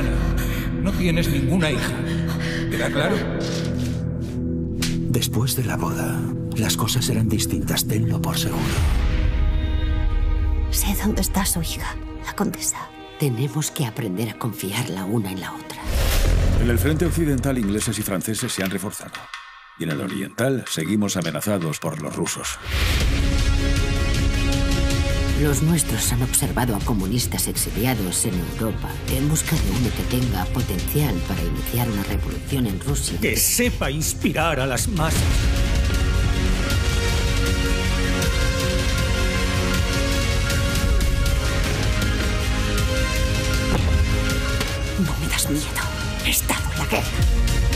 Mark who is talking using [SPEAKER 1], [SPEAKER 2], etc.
[SPEAKER 1] No tienes ninguna hija. ¿Queda claro?
[SPEAKER 2] Después de la boda, las cosas eran distintas, tenlo por seguro.
[SPEAKER 3] Sé dónde está su hija, la condesa.
[SPEAKER 4] Tenemos que aprender a confiar la una en la otra.
[SPEAKER 5] En el frente occidental, ingleses y franceses se han reforzado. Y en el oriental, seguimos amenazados por los rusos.
[SPEAKER 4] Los nuestros han observado a comunistas exiliados en Europa en busca de uno que tenga potencial para iniciar una revolución en Rusia.
[SPEAKER 6] Que sepa inspirar a las masas.
[SPEAKER 3] No me das miedo. He estado en la guerra.